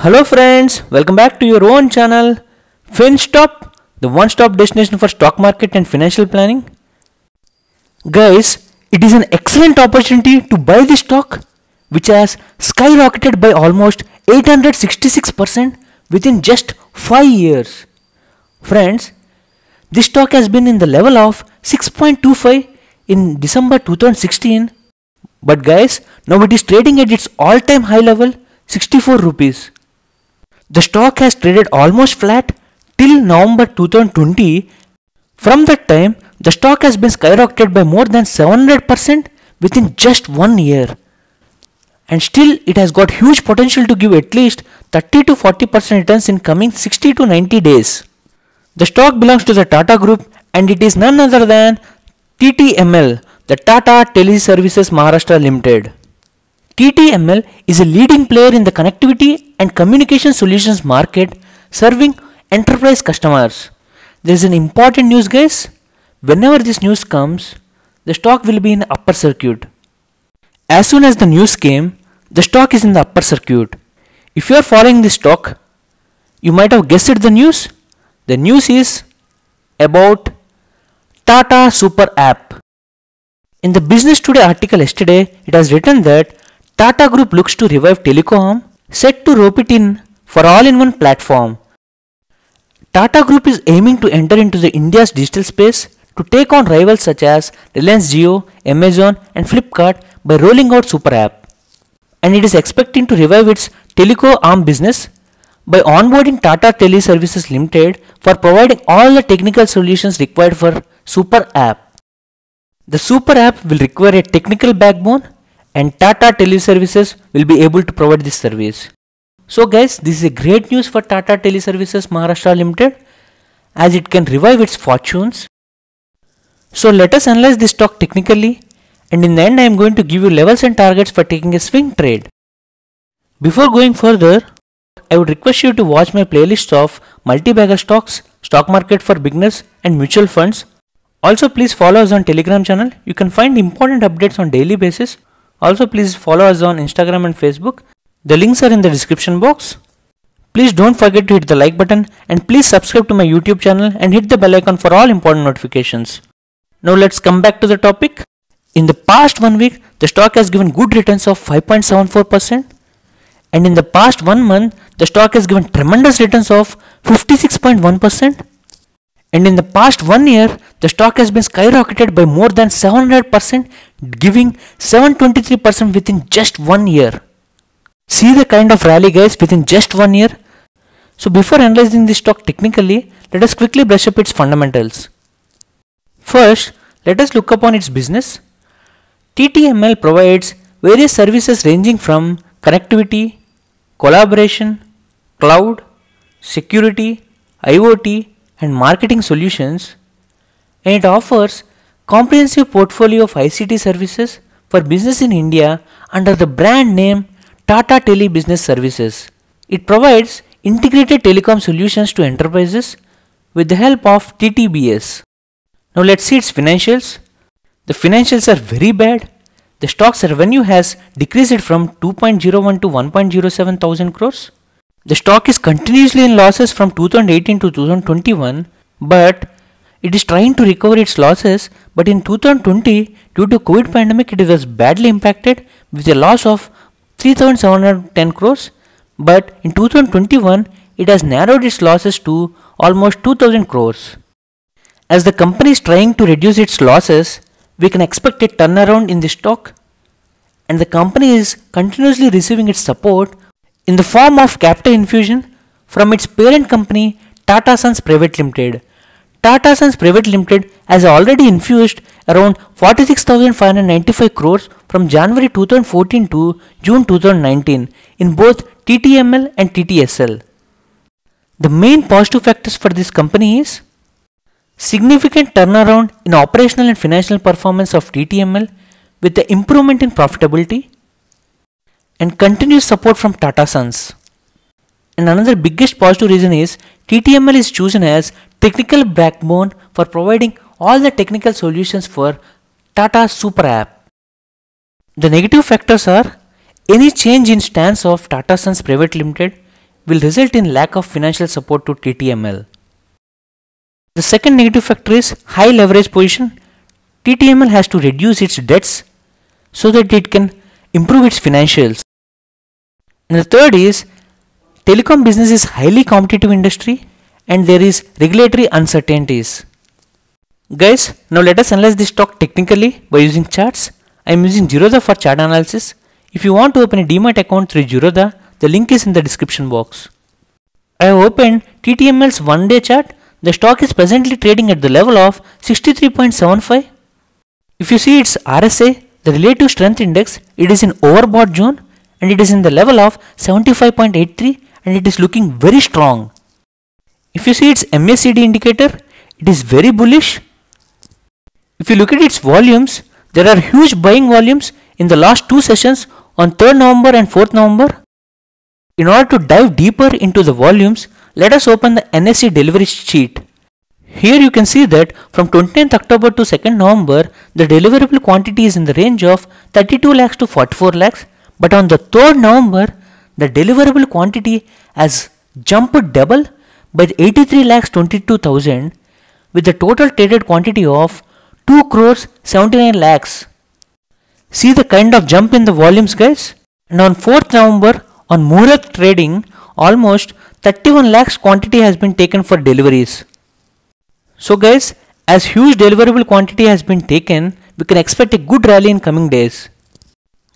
Hello friends, welcome back to your own channel FinnStop, the one-stop destination for stock market and financial planning. Guys, it is an excellent opportunity to buy this stock which has skyrocketed by almost 866% within just 5 years. Friends, this stock has been in the level of 6.25 in December 2016 but guys, now it is trading at its all-time high level 64 rupees. The stock has traded almost flat till November 2020. From that time, the stock has been skyrocketed by more than 700% within just one year. And still, it has got huge potential to give at least 30 to 40% returns in coming 60 to 90 days. The stock belongs to the Tata Group and it is none other than TTML, the Tata Teleservices Maharashtra Limited. TTML is a leading player in the connectivity and communication solutions market serving enterprise customers. There is an important news guys. Whenever this news comes, the stock will be in upper circuit. As soon as the news came, the stock is in the upper circuit. If you are following this stock, you might have guessed the news. The news is about Tata Super App. In the Business Today article yesterday, it has written that Tata Group looks to revive telecom, set to rope it in for all-in-one platform. Tata Group is aiming to enter into the India's digital space to take on rivals such as Reliance Jio, Amazon and Flipkart by rolling out Super App. And it is expecting to revive its teleco arm business by onboarding Tata Teleservices Limited for providing all the technical solutions required for Super App. The Super App will require a technical backbone and Tata Teleservices will be able to provide this service. So guys, this is a great news for Tata Teleservices Maharashtra Limited as it can revive its fortunes. So let us analyze this stock technically and in the end I am going to give you levels and targets for taking a swing trade. Before going further, I would request you to watch my playlist of multi-bagger stocks, stock market for beginners and mutual funds. Also please follow us on telegram channel. You can find important updates on daily basis. Also please follow us on Instagram and Facebook. The links are in the description box. Please don't forget to hit the like button and please subscribe to my YouTube channel and hit the bell icon for all important notifications. Now let's come back to the topic. In the past one week, the stock has given good returns of 5.74% and in the past one month, the stock has given tremendous returns of 56.1% and in the past one year, the stock has been skyrocketed by more than 700%, giving 723% within just one year. See the kind of rally guys within just one year. So before analyzing this stock technically, let us quickly brush up its fundamentals. First, let us look upon its business. TTML provides various services ranging from connectivity, collaboration, cloud, security, IoT and marketing solutions and it offers comprehensive portfolio of ICT services for business in India under the brand name Tata Tele Business Services. It provides integrated telecom solutions to enterprises with the help of TTBS. Now let's see its financials. The financials are very bad. The stock's revenue has decreased from 2.01 to 1.07 thousand crores. The stock is continuously in losses from 2018 to 2021, but it is trying to recover its losses. But in 2020, due to COVID pandemic, it was badly impacted with a loss of 3710 crores. But in 2021, it has narrowed its losses to almost 2000 crores. As the company is trying to reduce its losses, we can expect a turnaround in the stock and the company is continuously receiving its support in the form of capital infusion from its parent company Tata Sons Private Limited. Tata Sons Private Limited has already infused around 46,595 crores from January 2014 to June 2019 in both TTML and TTSL. The main positive factors for this company is significant turnaround in operational and financial performance of TTML with the improvement in profitability and continuous support from Tata Sons. And another biggest positive reason is TTML is chosen as technical backbone for providing all the technical solutions for Tata Super App. The negative factors are any change in stance of Tata Sons Private Limited will result in lack of financial support to TTML. The second negative factor is high leverage position. TTML has to reduce its debts so that it can improve its financials. And the third is telecom business is highly competitive industry and there is regulatory uncertainties. Guys, now let us analyze this stock technically by using charts. I am using Zerodha for chart analysis. If you want to open a demat account through Zerodha, the link is in the description box. I have opened TTML's one day chart. The stock is presently trading at the level of 63.75. If you see its RSI, the relative strength index, it is in overbought zone and it is in the level of 75.83 and it is looking very strong. If you see its MACD indicator, it is very bullish. If you look at its volumes, there are huge buying volumes in the last two sessions on 3rd November and 4th November. In order to dive deeper into the volumes, let us open the NSE delivery sheet. Here you can see that from 29th October to 2nd November, the deliverable quantity is in the range of 32 lakhs to 44 lakhs. But on the 3rd November, the deliverable quantity has jumped double by 83 lakhs 22,000 with the total traded quantity of 2 crores 79 lakhs. See the kind of jump in the volumes guys. And on 4th November, on Muhurat trading, almost 31 lakhs quantity has been taken for deliveries. So guys, as huge deliverable quantity has been taken, we can expect a good rally in coming days.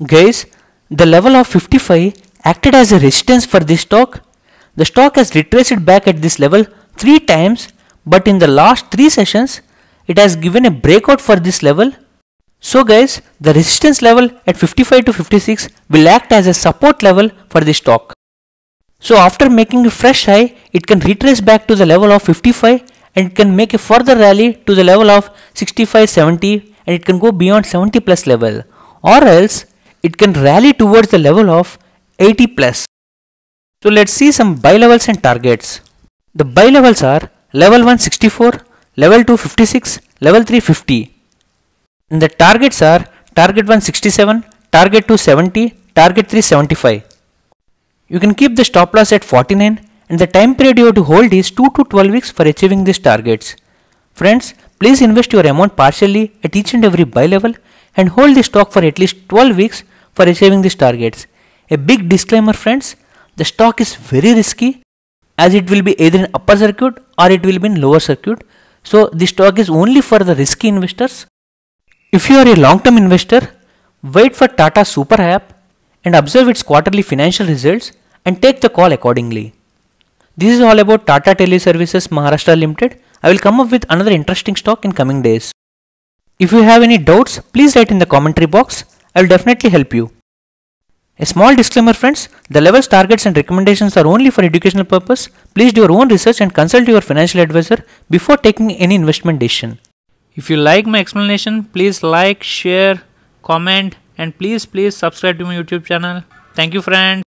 Guys, the level of 55 acted as a resistance for this stock. The stock has retraced back at this level 3 times but in the last 3 sessions it has given a breakout for this level. So guys, the resistance level at 55 to 56 will act as a support level for this stock. So after making a fresh high, it can retrace back to the level of 55 and can make a further rally to the level of 65 70 and it can go beyond 70 plus level or else it can rally towards the level of 80 plus. So let's see some buy levels and targets. The buy levels are level 1 64, level 2 56, level 3 50. And the targets are target 1 67, target 2 70, target 3 75. You can keep the stop loss at 49 and the time period you have to hold is 2 to 12 weeks for achieving these targets. Friends, please invest your amount partially at each and every buy level and hold the stock for at least 12 weeks for achieving these targets. A big disclaimer friends, the stock is very risky as it will be either in upper circuit or it will be in lower circuit. So this stock is only for the risky investors. If you are a long-term investor, wait for Tata Super app and observe its quarterly financial results and take the call accordingly. This is all about Tata Teleservices Maharashtra Limited. I will come up with another interesting stock in coming days. If you have any doubts, please write in the commentary box. I will definitely help you. A small disclaimer friends, the levels, targets and recommendations are only for educational purpose. Please do your own research and consult your financial advisor before taking any investment decision. If you like my explanation, please like, share, comment and please please subscribe to my YouTube channel. Thank you friends.